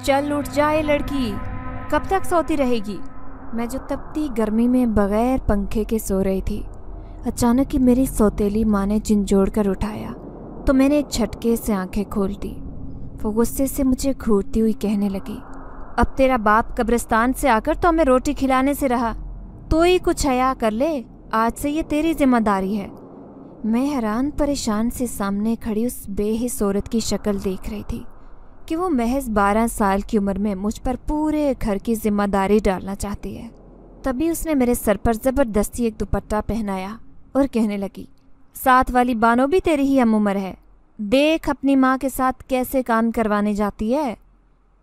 चल उठ जाए लड़की। कब तक सोती रहेगी? मैं जो तपती गर्मी में बगैर पंखे के सो रही थी, अचानक ही मेरी सौतेली माँ ने झिंझोड़ कर उठाया तो मैंने एक झटके से आँखें खोल दी। वो गुस्से से मुझे घूरती हुई कहने लगी, अब तेरा बाप कब्रिस्तान से आकर तो हमें रोटी खिलाने से रहा। तो ही कुछ हया कर ले, आज से ये तेरी ज़िम्मेदारी है। मैं हैरान परेशान से सामने खड़ी उस बेहिस औरत की शक्ल देख रही थी। कि वो महज बारह साल की उम्र में मुझ पर पूरे घर की ज़िम्मेदारी डालना चाहती है। तभी उसने मेरे सर पर ज़बरदस्ती एक दुपट्टा पहनाया और कहने लगी, साथ वाली बानो भी तेरी ही हम उम्र है। देख अपनी माँ के साथ कैसे काम करवाने जाती है।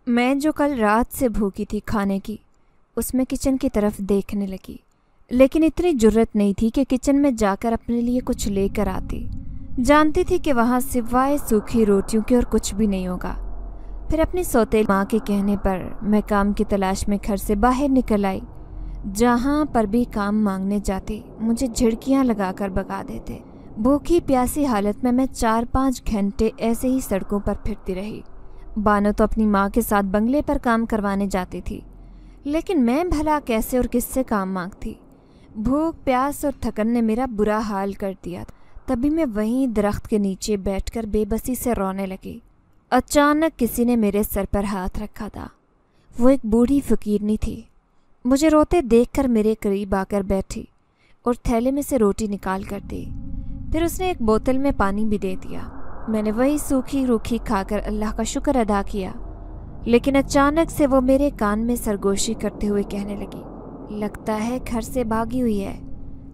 मैं जो कल रात से भूखी थी खाने की, उसमें किचन की तरफ़ देखने लगी। लेकिन इतनी ज़रूरत नहीं थी कि किचन में जाकर अपने लिए कुछ लेकर आती। जानती थी कि वहाँ सिवाय सूखी रोटियों के और कुछ भी नहीं होगा। फिर अपनी सौते माँ के कहने पर मैं काम की तलाश में घर से बाहर निकल आई। जहाँ पर भी काम मांगने जाते, मुझे झिड़कियाँ लगाकर भगा देते। भूखी प्यासी हालत में मैं चार पाँच घंटे ऐसे ही सड़कों पर फिरती रही। बानो तो अपनी माँ के साथ बंगले पर काम करवाने जाती थी, लेकिन मैं भला कैसे और किससे काम मांगती? भूख, प्यास और थकन ने मेरा बुरा हाल कर दिया तभी मैं वहीं दरख्त के नीचे बैठकर बेबसी से रोने लगी। अचानक किसी ने मेरे सर पर हाथ रखा था। वो एक बूढ़ी फकीरनी थी। मुझे रोते देखकर मेरे करीब आकर बैठी और थैले में से रोटी निकाल कर दी। फिर उसने एक बोतल में पानी भी दे दिया। मैंने वही सूखी रूखी खाकर अल्लाह का शुक्र अदा किया। लेकिन अचानक से वो मेरे कान में सरगोशी करते हुए कहने लगी, लगता है घर से भागी हुई है।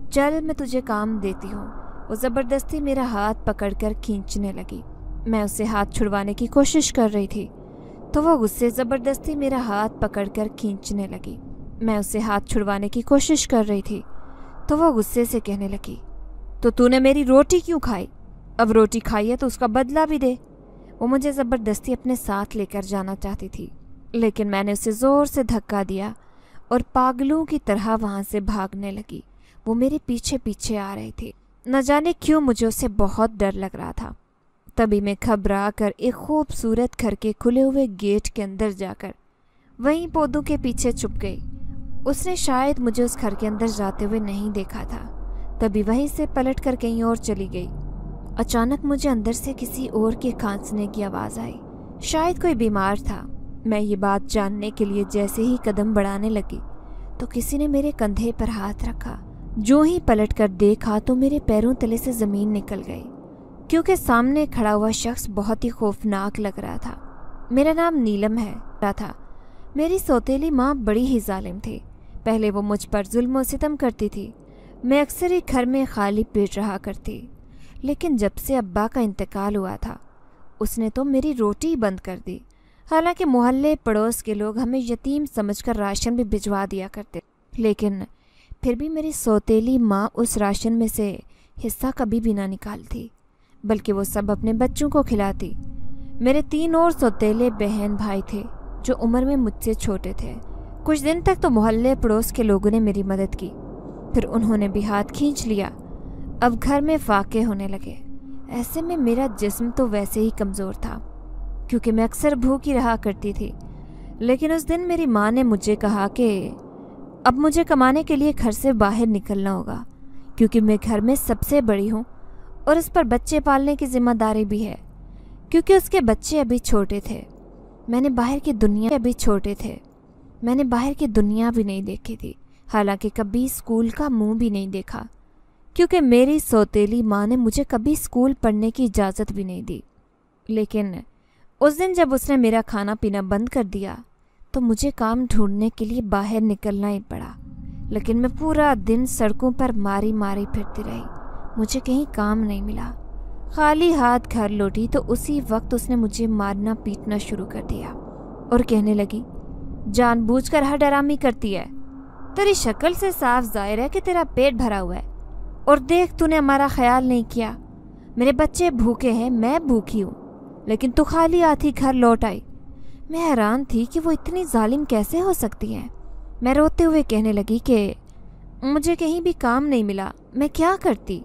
चल, मैं तुझे काम देती हूँ। वो ज़बरदस्ती मेरा हाथ पकड़कर खींचने लगी। मैं उसे हाथ छुड़वाने की कोशिश कर रही थी तो वो गुस्से ज़बरदस्ती मेरा हाथ पकड़कर खींचने लगी। मैं उसे हाथ छुड़वाने की कोशिश कर रही थी तो वो गुस्से से कहने लगी तो तूने मेरी रोटी क्यों खाई? अब रोटी खाई है तो उसका बदला भी दे। वो मुझे ज़बरदस्ती अपने साथ लेकर जाना चाहती थी, लेकिन मैंने उसे ज़ोर से धक्का दिया और पागलों की तरह वहाँ से भागने लगी। वो मेरे पीछे पीछे आ रही थी। न जाने क्यों मुझे उससे बहुत डर लग रहा था। तभी मैं घबरा कर एक खूबसूरत घर के खुले हुए गेट के अंदर जाकर वहीं पौधों के पीछे छुप गई। उसने शायद मुझे उस घर के अंदर जाते हुए नहीं देखा था। तभी वहीं से पलट कर कहीं और चली गई। अचानक मुझे अंदर से किसी और के खांसने की आवाज़ आई। शायद कोई बीमार था। मैं ये बात जानने के लिए जैसे ही कदम बढ़ाने लगी तो किसी ने मेरे कंधे पर हाथ रखा। जो ही पलट कर देखा तो मेरे पैरों तले से ज़मीन निकल गई। क्योंकि सामने खड़ा हुआ शख्स बहुत ही खौफनाक लग रहा था। मेरा नाम नीलम है था। मेरी सौतेली माँ बड़ी ही जालिम थी। पहले वो मुझ पर जुल्म सितम करती थी। मैं अक्सर ही घर में खाली पेट रहा करती। लेकिन जब से अब्बा का इंतकाल हुआ था, उसने तो मेरी रोटी बंद कर दी। हालाँकि मोहल्ले पड़ोस के लोग हमें यतीम समझकर राशन भी भिजवा दिया करते। लेकिन फिर भी मेरी सौतेली माँ उस राशन में से हिस्सा कभी भी ना निकालती। बल्कि वो सब अपने बच्चों को खिलाती। मेरे तीन और सौतेले बहन भाई थे, जो उम्र में मुझसे छोटे थे। कुछ दिन तक तो मोहल्ले पड़ोस के लोगों ने मेरी मदद की। फिर उन्होंने भी हाथ खींच लिया। अब घर में फाके होने लगे। ऐसे में मेरा जिस्म तो वैसे ही कमज़ोर था, क्योंकि मैं अक्सर भूखी रहा करती थी। लेकिन उस दिन मेरी माँ ने मुझे कहा कि, अब मुझे कमाने के लिए घर से बाहर निकलना होगा, क्योंकि मैं घर में सबसे बड़ी हूँ और उस पर बच्चे पालने की ज़िम्मेदारी भी है, क्योंकि उसके बच्चे अभी छोटे थे। मैंने बाहर की दुनिया अभी छोटे थे। मैंने बाहर की दुनिया भी नहीं देखी थी, हालाँकि कभी स्कूल का मुँह भी नहीं देखा, क्योंकि मेरी सौतेली माँ ने मुझे कभी स्कूल पढ़ने की इजाज़त भी नहीं दी। लेकिन उस दिन जब उसने मेरा खाना पीना बंद कर दिया तो मुझे काम ढूँढने के लिए बाहर निकलना ही पड़ा। लेकिन मैं पूरा दिन सड़कों पर मारी मारी फिरती रही। मुझे कहीं काम नहीं मिला। खाली हाथ घर लौटी तो उसी वक्त उसने मुझे मारना पीटना शुरू कर दिया और कहने लगी, जानबूझकर हर डरामी करती है। तेरी शक्ल से साफ़ ज़ाहिर है कि तेरा पेट भरा हुआ है और देख तूने हमारा ख्याल नहीं किया। मेरे बच्चे भूखे हैं, मैं भूखी हूँ, लेकिन तू खाली आती घर लौट आई। मैं हैरान थी कि वो इतनी जालिम कैसे हो सकती हैं। मैं रोते हुए कहने लगी कि, मुझे कहीं भी काम नहीं मिला, मैं क्या करती?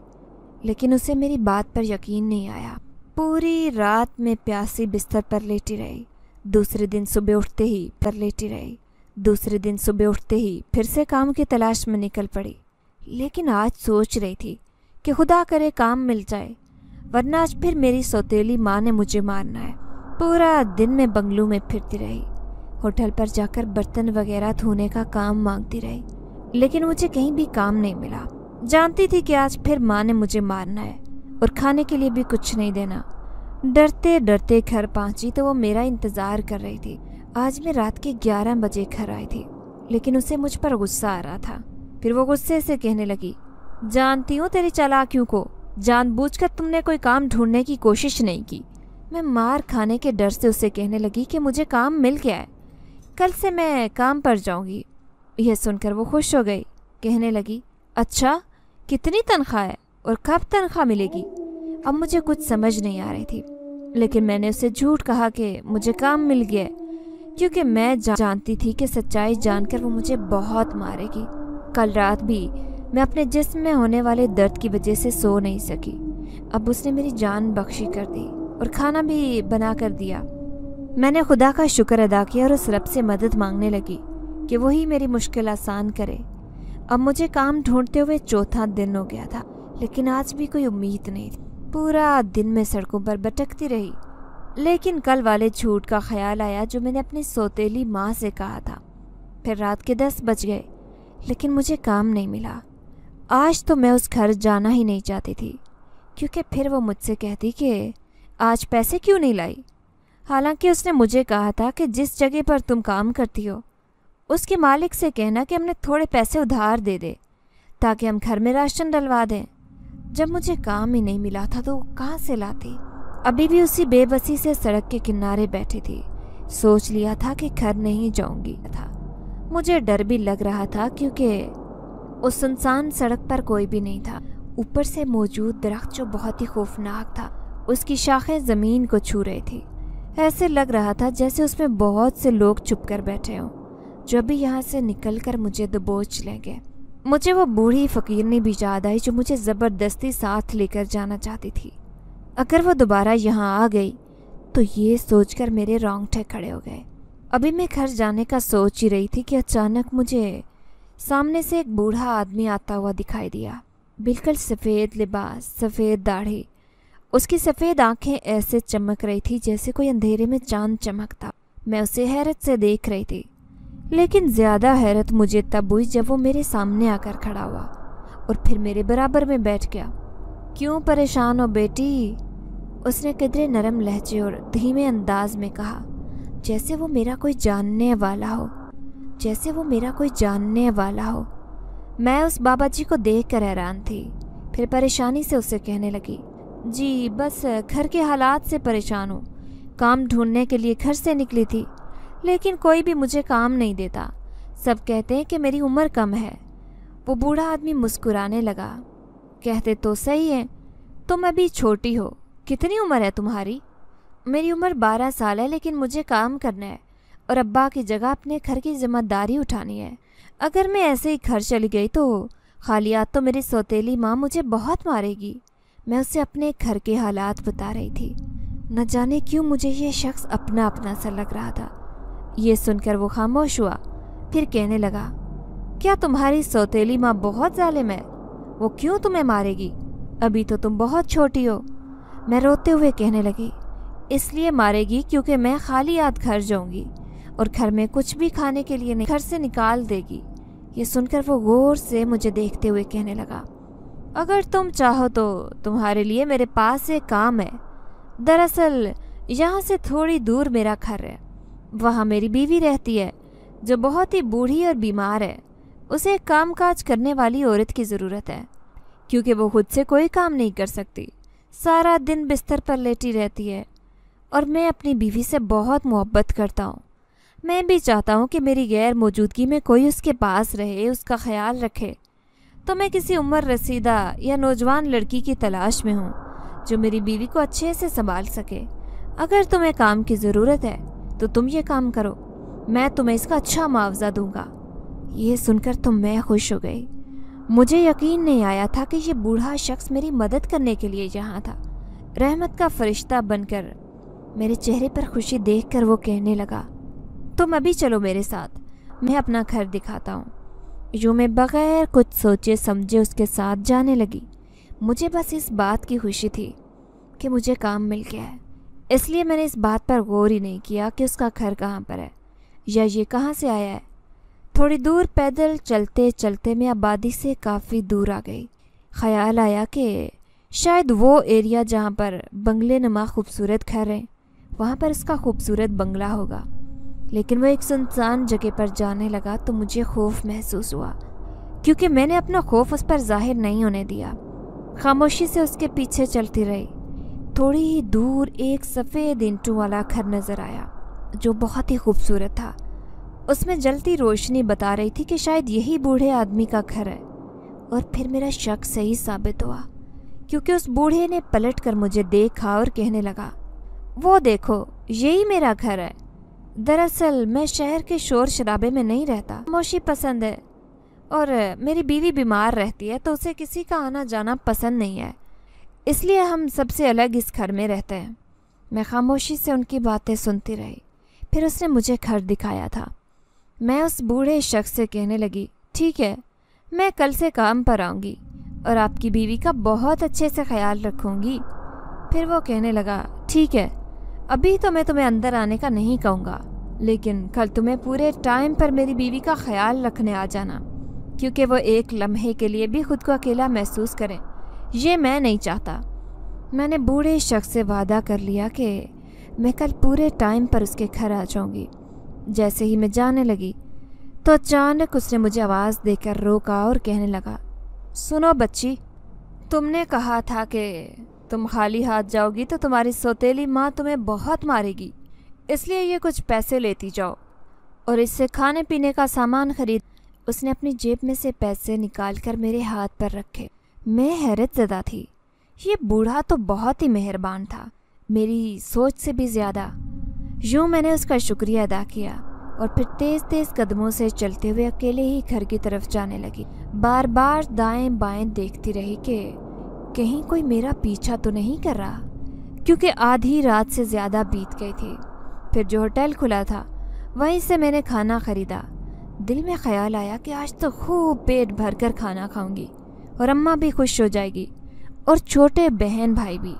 लेकिन उसे मेरी बात पर यकीन नहीं आया। पूरी रात में प्यासी बिस्तर पर लेटी रही। दूसरे दिन सुबह उठते ही पर लेटी रही। दूसरे दिन सुबह उठते ही फिर से काम की तलाश में निकल पड़ी। लेकिन आज सोच रही थी कि खुदा करे काम मिल जाए, वरना आज फिर मेरी सौतेली माँ ने मुझे मारना है। पूरा दिन में बंगलू में फिरती रही। होटल पर जाकर बर्तन वगैरह धोने का काम मांगती रही। लेकिन मुझे कहीं भी काम नहीं मिला। जानती थी कि आज फिर माँ ने मुझे मारना है और खाने के लिए भी कुछ नहीं देना। डरते डरते घर पहुँची तो वो मेरा इंतज़ार कर रही थी। आज मैं रात के ग्यारह बजे घर आई थी, लेकिन उसे मुझ पर गुस्सा आ रहा था। फिर वो गुस्से से कहने लगी, जानती हूँ तेरी चालाकियों को। जानबूझकर तुमने कोई काम ढूँढने की कोशिश नहीं की। मैं मार खाने के डर से उसे कहने लगी कि मुझे काम मिल गया है। कल से मैं काम पर जाऊँगी। यह सुनकर वो खुश हो गई। कहने लगी अच्छा कितनी तनख्वाह है और कब तनख्वाह मिलेगी? अब मुझे कुछ समझ नहीं आ रही थी। लेकिन मैंने उसे झूठ कहा कि मुझे काम मिल गया क्योंकि मैं जा जानती थी कि सच्चाई जानकर वो मुझे बहुत मारेगी। कल रात भी मैं अपने जिस्म में होने वाले दर्द की वजह से सो नहीं सकी। अब उसने मेरी जान बख्शी कर दी और खाना भी बना कर दिया। मैंने खुदा का शुक्र अदा किया और उस रब से मदद मांगने लगी कि वही मेरी मुश्किल आसान करे। अब मुझे काम ढूंढते हुए चौथा दिन हो गया था, लेकिन आज भी कोई उम्मीद नहीं थी। पूरा दिन में सड़कों पर भटकती रही, लेकिन कल वाले झूठ का ख्याल आया जो मैंने अपनी सोतेली माँ से कहा था। फिर रात के दस बज गए, लेकिन मुझे काम नहीं मिला। आज तो मैं उस घर जाना ही नहीं चाहती थी, क्योंकि फिर वो मुझसे कहती कि, आज पैसे क्यों नहीं लाई? हालाँकि उसने मुझे कहा था कि जिस जगह पर तुम काम करती हो उसके मालिक से कहना कि हमने थोड़े पैसे उधार दे दे, ताकि हम घर में राशन डलवा दें। जब मुझे काम ही नहीं मिला था तो कहाँ से लाती? अभी भी उसी बेबसी से सड़क के किनारे बैठी थी। सोच लिया था कि घर नहीं जाऊँगी था। मुझे डर भी लग रहा था क्योंकि उस सुनसान सड़क पर कोई भी नहीं था। ऊपर से मौजूद दरख्त जो बहुत ही खौफनाक था, उसकी शाखें ज़मीन को छू रही थी। ऐसे लग रहा था जैसे उसमें बहुत से लोग चुप कर बैठे हों। जो भी यहाँ से निकल कर मुझे दबोच लेंगे मुझे वो बूढ़ी फ़कीरनी भी याद आई जो मुझे ज़बरदस्ती साथ लेकर जाना चाहती थी। अगर वो दोबारा यहाँ आ गई तो ये सोचकर मेरे रोंगटे खड़े हो गए। अभी मैं घर जाने का सोच ही रही थी कि अचानक मुझे सामने से एक बूढ़ा आदमी आता हुआ दिखाई दिया। बिल्कुल सफ़ेद लिबास, सफ़ेद दाढ़ी। उसकी सफ़ेद आँखें ऐसे चमक रही थी जैसे कोई अंधेरे में चाँद चमकता। मैं उसे हैरत से देख रही थी। लेकिन ज़्यादा हैरत मुझे तब हुई जब वो मेरे सामने आकर खड़ा हुआ और फिर मेरे बराबर में बैठ गया। क्यों परेशान हो बेटी? उसने किधरे नरम लहजे और धीमे अंदाज में कहा, जैसे वो मेरा कोई जानने वाला हो, जैसे वो मेरा कोई जानने वाला हो। मैं उस बाबा जी को देख कर हैरान थी, फिर परेशानी से उससे कहने लगी, जी, बस घर के हालात से परेशान हूँ। काम ढूँढने के लिए घर से निकली थी लेकिन कोई भी मुझे काम नहीं देता। सब कहते हैं कि मेरी उम्र कम है। वो बूढ़ा आदमी मुस्कुराने लगा। कहते तो सही है। तुम अभी छोटी हो। कितनी उम्र है तुम्हारी? मेरी उम्र बारह साल है, लेकिन मुझे काम करना है और अब्बा की जगह अपने घर की ज़िम्मेदारी उठानी है। अगर मैं ऐसे ही घर चली गई तो खालियात तो मेरी सौतेली माँ मुझे बहुत मारेगी। मैं उसे अपने घर के हालात बता रही थी। न जाने क्यों मुझे ये शख्स अपना अपना सा लग रहा था। ये सुनकर वो खामोश हुआ। फिर कहने लगा, क्या तुम्हारी सौतेली माँ बहुत जालिम है? वो क्यों तुम्हें मारेगी? अभी तो तुम बहुत छोटी हो। मैं रोते हुए कहने लगी, इसलिए मारेगी क्योंकि मैं खाली याद घर जाऊँगी और घर में कुछ भी खाने के लिए नहीं, घर से निकाल देगी। ये सुनकर वो गौर से मुझे देखते हुए कहने लगा, अगर तुम चाहो तो तुम्हारे लिए मेरे पास एक काम है। दरअसल यहाँ से थोड़ी दूर मेरा घर है। वहाँ मेरी बीवी रहती है, जो बहुत ही बूढ़ी और बीमार है। उसे एक काम काज करने वाली औरत की ज़रूरत है, क्योंकि वो खुद से कोई काम नहीं कर सकती। सारा दिन बिस्तर पर लेटी रहती है, और मैं अपनी बीवी से बहुत मोहब्बत करता हूँ। मैं भी चाहता हूँ कि मेरी गैर मौजूदगी में कोई उसके पास रहे, उसका ख्याल रखे। तो मैं किसी उम्र रसीदा या नौजवान लड़की की तलाश में हूँ, जो मेरी बीवी को अच्छे से संभाल सके। अगर तुम्हें काम की ज़रूरत है तो तुम ये काम करो। मैं तुम्हें इसका अच्छा मुआवजा दूँगा। ये सुनकर तो मैं खुश हो गई। मुझे यकीन नहीं आया था कि ये बूढ़ा शख्स मेरी मदद करने के लिए यहाँ था। रहमत का फरिश्ता बनकर मेरे चेहरे पर खुशी देखकर वो कहने लगा, तुम अभी चलो मेरे साथ। मैं अपना घर दिखाता हूँ। यूँ मैं बगैर कुछ सोचे समझे उसके साथ जाने लगी। मुझे बस इस बात की खुशी थी कि मुझे काम मिल गया है। इसलिए मैंने इस बात पर गौर ही नहीं किया कि उसका घर कहाँ पर है, या ये कहाँ से आया है। थोड़ी दूर पैदल चलते चलते मैं आबादी से काफ़ी दूर आ गई। ख्याल आया कि शायद वो एरिया जहाँ पर बंगले नुमा खूबसूरत घर हैं, वहाँ पर उसका खूबसूरत बंगला होगा। लेकिन वह एक सुनसान जगह पर जाने लगा तो मुझे खौफ महसूस हुआ, क्योंकि मैंने अपना खौफ उस पर ज़ाहिर नहीं होने दिया। खामोशी से उसके पीछे चलती रही। थोड़ी ही दूर एक सफ़ेद इंटू वाला घर नज़र आया, जो बहुत ही खूबसूरत था। उसमें जलती रोशनी बता रही थी कि शायद यही बूढ़े आदमी का घर है। और फिर मेरा शक सही साबित हुआ, क्योंकि उस बूढ़े ने पलट कर मुझे देखा और कहने लगा, वो देखो, यही मेरा घर है। दरअसल मैं शहर के शोर शराबे में नहीं रहता मोशी पसंद है। और मेरी बीवी बीमार रहती है तो उसे किसी का आना जाना पसंद नहीं है। इसलिए हम सबसे अलग इस घर में रहते हैं। मैं खामोशी से उनकी बातें सुनती रही। फिर उसने मुझे घर दिखाया था। मैं उस बूढ़े शख्स से कहने लगी, ठीक है, मैं कल से काम पर आऊँगी और आपकी बीवी का बहुत अच्छे से ख्याल रखूँगी। फिर वो कहने लगा, ठीक है, अभी तो मैं तुम्हें अंदर आने का नहीं कहूँगा, लेकिन कल तुम्हें पूरे टाइम पर मेरी बीवी का ख्याल रखने आ जाना, क्योंकि वो एक लम्हे के लिए भी खुद को अकेला महसूस करें। ये मैं नहीं चाहता। मैंने बूढ़े शख्स से वादा कर लिया कि मैं कल पूरे टाइम पर उसके घर आ जाऊँगी। जैसे ही मैं जाने लगी तो अचानक उसने मुझे आवाज़ देकर रोका और कहने लगा, सुनो बच्ची, तुमने कहा था कि तुम खाली हाथ जाओगी तो तुम्हारी सौतेली माँ तुम्हें बहुत मारेगी, इसलिए ये कुछ पैसे लेती जाओ। और इससे खाने पीने का सामान खरीद उसने अपनी जेब में से पैसे निकाल कर मेरे हाथ पर रखे। मैं हैरत ज़दा थी। ये बूढ़ा तो बहुत ही मेहरबान था। मेरी सोच से भी ज़्यादा। यूँ मैंने उसका शुक्रिया अदा किया और फिर तेज़ तेज़ कदमों से चलते हुए अकेले ही घर की तरफ़ जाने लगी। बार बार दाएँ बाएँ देखती रही कि कहीं कोई मेरा पीछा तो नहीं कर रहा, क्योंकि आधी रात से ज़्यादा बीत गई थी। फिर जो होटल खुला था, वहीं से मैंने खाना ख़रीदा। दिल में ख्याल आया कि आज तो खूब पेट भर कर खाना खाऊँगी। और अम्मा भी खुश हो जाएगी और छोटे बहन भाई भी।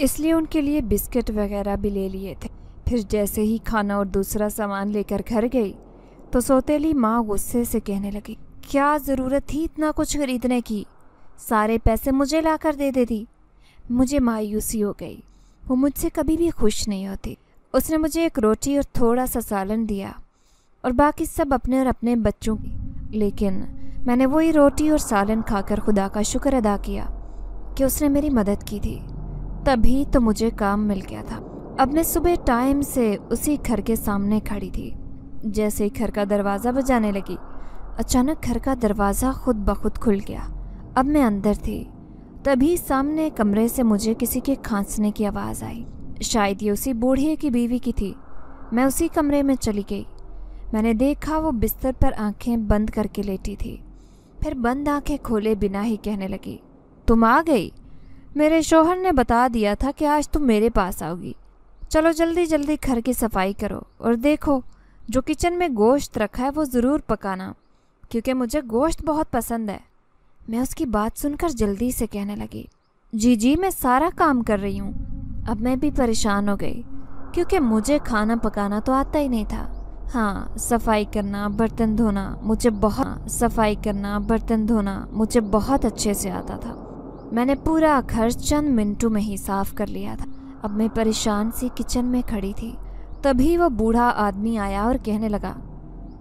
इसलिए उनके लिए बिस्किट वगैरह भी ले लिए थे। फिर जैसे ही खाना और दूसरा सामान लेकर घर गई तो सौतेली माँ गुस्से से कहने लगी, क्या ज़रूरत थी इतना कुछ खरीदने की? सारे पैसे मुझे ला कर दे देती। मुझे मायूसी हो गई। वो मुझसे कभी भी खुश नहीं होती। उसने मुझे एक रोटी और थोड़ा सा सालन दिया और बाकी सब अपने और अपने बच्चों की। लेकिन मैंने वही रोटी और सालन खाकर खुदा का शुक्र अदा किया कि उसने मेरी मदद की थी। तभी तो मुझे काम मिल गया था। अब मैं सुबह टाइम से उसी घर के सामने खड़ी थी, जैसे ही घर का दरवाज़ा बजाने लगी। अचानक घर का दरवाज़ा खुद ब खुद खुल गया। अब मैं अंदर थी। तभी सामने कमरे से मुझे किसी के खांसने की आवाज़ आई। शायद ये उसी बूढ़े की बीवी की थी। मैं उसी कमरे में चली गई। मैंने देखा वो बिस्तर पर आँखें बंद करके लेटी थी। फिर बंद आँखें खोले बिना ही कहने लगी, तुम आ गई? मेरे शोहर ने बता दिया था कि आज तुम मेरे पास आओगी। चलो जल्दी जल्दी घर की सफ़ाई करो और देखो, जो किचन में गोश्त रखा है वो ज़रूर पकाना, क्योंकि मुझे गोश्त बहुत पसंद है। मैं उसकी बात सुनकर जल्दी से कहने लगी, जी जी, मैं सारा काम कर रही हूँ। अब मैं भी परेशान हो गई, क्योंकि मुझे खाना पकाना तो आता ही नहीं था। हाँ सफ़ाई करना, बर्तन धोना, मुझे बहुत सफ़ाई करना, बर्तन धोना, मुझे बहुत अच्छे से आता था। मैंने पूरा घर चंद मिनटों में ही साफ़ कर लिया था। अब मैं परेशान सी किचन में खड़ी थी। तभी वो बूढ़ा आदमी आया और कहने लगा,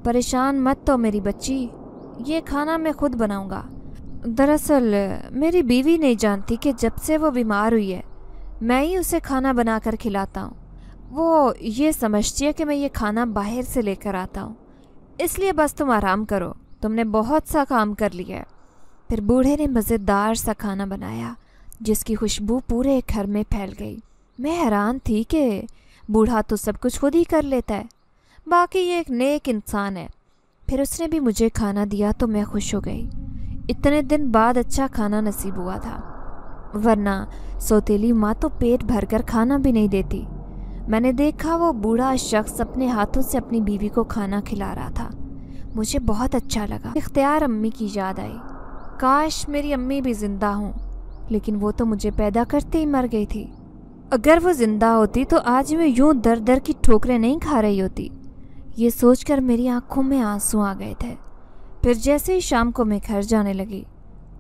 परेशान मत तो मेरी बच्ची, ये खाना मैं खुद बनाऊँगा। दरअसल, मेरी बीवी नहीं जानती कि जब से वो बीमार हुई है, मैं ही उसे खाना बनाकर खिलाता हूँ। वो ये समझती है कि मैं ये खाना बाहर से लेकर आता हूँ। इसलिए बस तुम आराम करो। तुमने बहुत सा काम कर लिया है। फिर बूढ़े ने मज़ेदार सा खाना बनाया, जिसकी खुशबू पूरे घर में फैल गई। मैं हैरान थी कि बूढ़ा तो सब कुछ खुद ही कर लेता है। बाकी ये एक नेक इंसान है। फिर उसने भी मुझे खाना दिया तो मैं खुश हो गई। इतने दिन बाद अच्छा खाना नसीब हुआ था। वरना सौतेली माँ तो पेट भरकर खाना भी नहीं देती। मैंने देखा वो बूढ़ा शख्स अपने हाथों से अपनी बीवी को खाना खिला रहा था। मुझे बहुत अच्छा लगा। इख्तियार अम्मी की याद आई। काश मेरी अम्मी भी ज़िंदा हूँ, लेकिन वो तो मुझे पैदा करते ही मर गई थी। अगर वो ज़िंदा होती तो आज मैं यूँ दर दर की ठोकरें नहीं खा रही होती। ये सोचकर मेरी आँखों में आँसू आ गए थे। फिर जैसे ही शाम को मैं घर जाने लगी,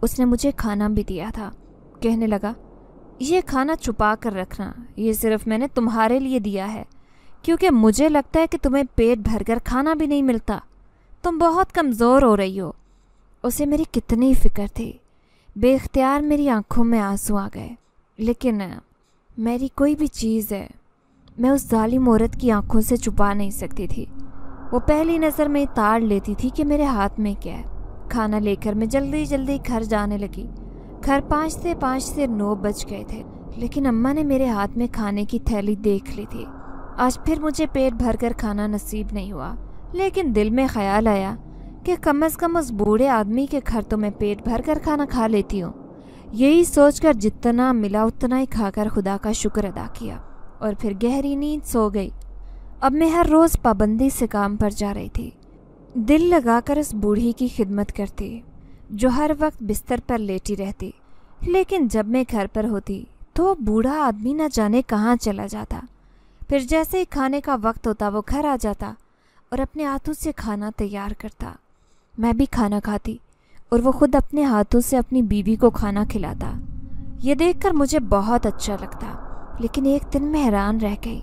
उसने मुझे खाना भी दिया था। कहने लगा ये खाना छुपा कर रखना, ये सिर्फ़ मैंने तुम्हारे लिए दिया है, क्योंकि मुझे लगता है कि तुम्हें पेट भरकर खाना भी नहीं मिलता। तुम बहुत कमज़ोर हो रही हो। उसे मेरी कितनी फ़िक्र थी। बेख्तियार मेरी आँखों में आँसू आ गए। लेकिन, मेरी कोई भी चीज़ है, मैं उस जालिम औरत की आँखों से छुपा नहीं सकती थी। वो पहली नज़र में ताड़ लेती थी कि मेरे हाथ में क्या है। खाना लेकर मैं जल्दी जल्दी घर जाने लगी। घर पाँच से पाँच से नौ बज गए थे, लेकिन अम्मा ने मेरे हाथ में खाने की थैली देख ली थी। आज फिर मुझे पेट भर कर खाना नसीब नहीं हुआ, लेकिन दिल में ख्याल आया कि कम अज़ कम उस बूढ़े आदमी के घर तो मैं पेट भर कर खाना खा लेती हूँ। यही सोचकर जितना मिला उतना ही खाकर खुदा का शुक्र अदा किया, और फिर गहरी नींद सो गई। अब मैं हर रोज़ पाबंदी से काम पर जा रही थी। दिल लगाकर उस बूढ़ी की खिदमत करती। जो हर वक्त बिस्तर पर लेटी रहती। लेकिन जब मैं घर पर होती तो बूढ़ा आदमी न जाने कहाँ चला जाता। फिर जैसे ही खाने का वक्त होता, वो घर आ जाता और अपने हाथों से खाना तैयार करता। मैं भी खाना खाती और वो खुद अपने हाथों से अपनी बीवी को खाना खिलाता। ये देखकर मुझे बहुत अच्छा लगता, लेकिन एक दिन मैं हैरान रह गई,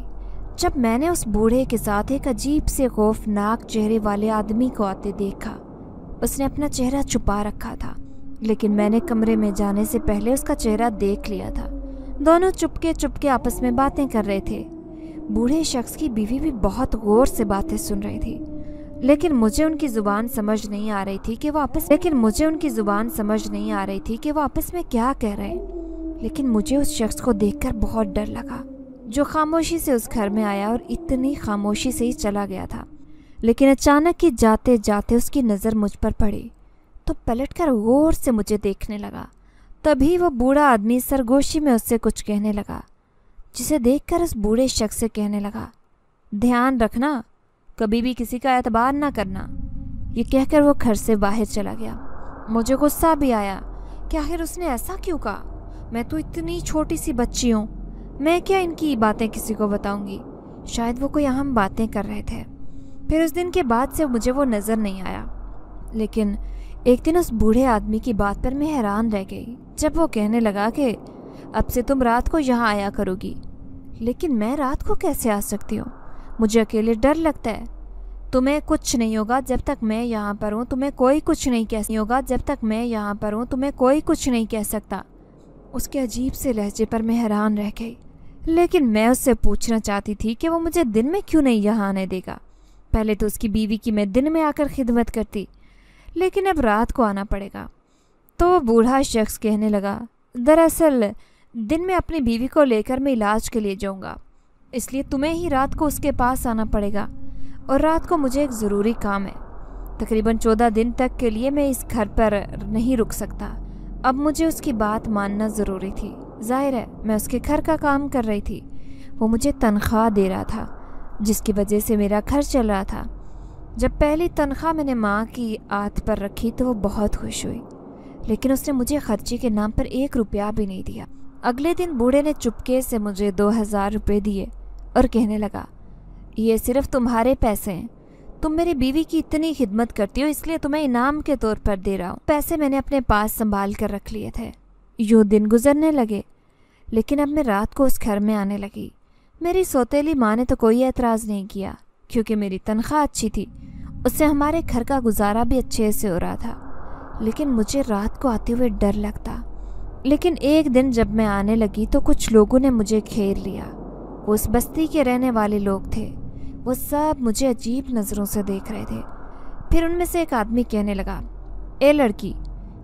जब मैंने उस बूढ़े के साथ एक अजीब से खौफनाक चेहरे वाले आदमी को आते देखा। उसने अपना चेहरा छुपा रखा था, लेकिन मैंने कमरे में जाने से पहले उसका चेहरा देख लिया था। दोनों चुपके चुपके आपस में बातें कर रहे थे। बूढ़े शख्स की बीवी भी बहुत गौर से बातें सुन रही थी, लेकिन मुझे उनकी ज़ुबान समझ नहीं आ रही थी कि वो आपस लेकिन मुझे उनकी ज़ुबान समझ नहीं आ रही थी कि वो आपस में क्या कह रहे हैं। लेकिन मुझे उस शख्स को देखकर बहुत डर लगा, जो खामोशी से उस घर में आया और इतनी खामोशी से ही चला गया था। लेकिन अचानक ही जाते जाते उसकी नज़र मुझ पर पड़ी तो पलट कर गौर से मुझे देखने लगा। तभी वो बूढ़ा आदमी सरगोशी में उससे कुछ कहने लगा, जिसे देखकर उस बूढ़े शख्स से कहने लगा, ध्यान रखना, कभी भी किसी का एतबार ना करना। ये कहकर वो घर से बाहर चला गया। मुझे गुस्सा भी आया, कि आखिर उसने ऐसा क्यों कहा? मैं तो इतनी छोटी सी बच्ची हूँ, मैं क्या इनकी बातें किसी को बताऊँगी? शायद वो कोई अहम बातें कर रहे थे। फिर उस दिन के बाद से मुझे वो नज़र नहीं आया। लेकिन एक दिन उस बूढ़े आदमी की बात पर मैं हैरान रह गई, जब वो कहने लगा कि, अब से तुम रात को यहाँ आया करोगी। लेकिन मैं रात को कैसे आ सकती हूँ? मुझे अकेले डर लगता है। तुम्हें कुछ नहीं होगा जब तक मैं यहाँ पर हूँ। तुम्हें कोई कुछ नहीं कह होगा जब तक मैं यहाँ पर हूँ। तुम्हें कोई कुछ नहीं कह सकता। उसके अजीब से लहजे पर मैं हैरान रह गई। लेकिन मैं उससे पूछना चाहती थी कि वो मुझे दिन में क्यों नहीं यहाँ आने देगा? पहले तो उसकी बीवी की मैं दिन में आकर खिदमत करती, लेकिन अब रात को आना पड़ेगा। तो वो बूढ़ा शख्स कहने लगा, दरअसल, दिन में अपनी बीवी को लेकर मैं इलाज के लिए जाऊँगा। इसलिए तुम्हें ही रात को उसके पास आना पड़ेगा, और रात को मुझे एक ज़रूरी काम है। तकरीबन चौदह दिन तक के लिए मैं इस घर पर नहीं रुक सकता। अब मुझे उसकी बात मानना ज़रूरी थी। ज़ाहिर है, मैं उसके घर का काम कर रही थी। वो मुझे तनख्वाह दे रहा था। जिसकी वजह से मेरा घर चल रहा था। जब पहली तनख्वाह मैंने माँ की आत पर रखी तो वो बहुत खुश हुई। लेकिन उसने मुझे खर्चे के नाम पर एक रुपया भी नहीं दिया। अगले दिन बूढ़े ने चुपके से मुझे दो हज़ार रुपये दिए और कहने लगा, ये सिर्फ़ तुम्हारे पैसे हैं। तुम मेरी बीवी की इतनी खिदमत करती हो, इसलिए तुम्हें इनाम के तौर पर दे रहा हूँ। पैसे मैंने अपने पास संभाल कर रख लिए थे। यूँ दिन गुजरने लगे, लेकिन अब मैं रात को उस घर में आने लगी। मेरी सौतेली माँ ने तो कोई एतराज़ नहीं किया, क्योंकि मेरी तनख्वाह अच्छी थी। उससे हमारे घर का गुजारा भी अच्छे से हो रहा था। लेकिन मुझे रात को आते हुए डर लगता। लेकिन एक दिन जब मैं आने लगी तो कुछ लोगों ने मुझे घेर लिया। वो उस बस्ती के रहने वाले लोग थे। वो सब मुझे अजीब नज़रों से देख रहे थे। फिर उनमें से एक आदमी कहने लगा, ए लड़की,